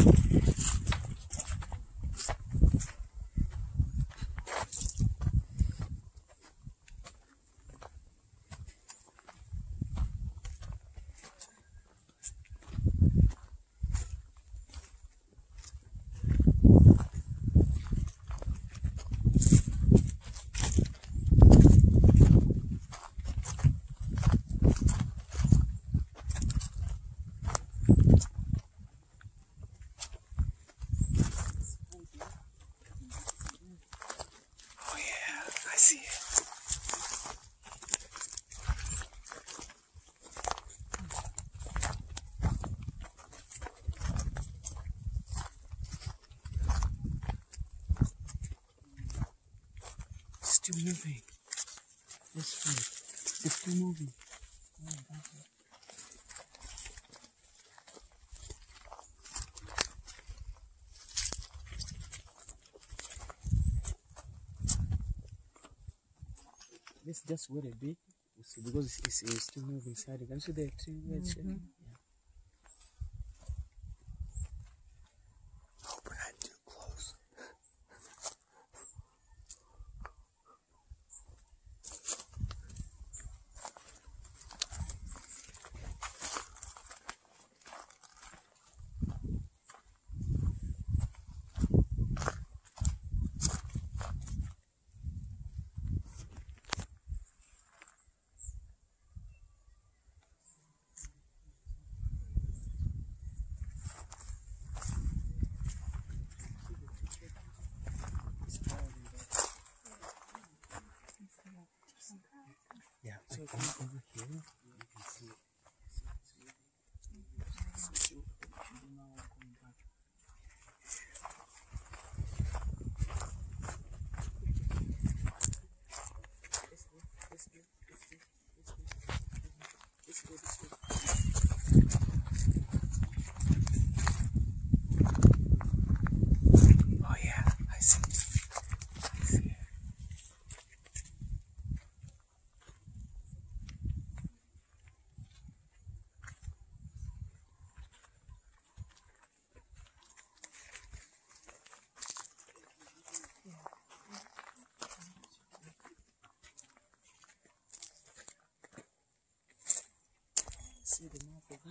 Oh see it. Still moving. This way. It's still moving. Oh, that's it. Let's just wait a bit. Because it's, it's, it's still moving inside. You Can see the tree where it's mm-hmm. Thank you. See the mouth of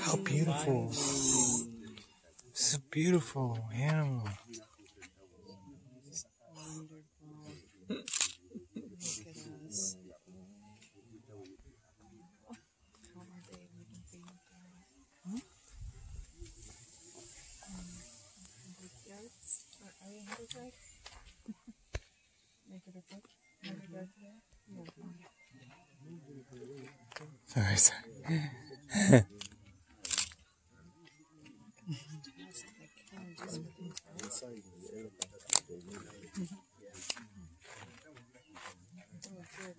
How beautiful. This is a beautiful animal. Are we? Make it a book. Hundred yards there? Sorry, sorry. Yes, they can just with these eyes. Good.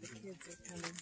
The kids are coming.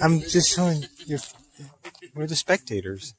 I'm just showing you. We're the spectators.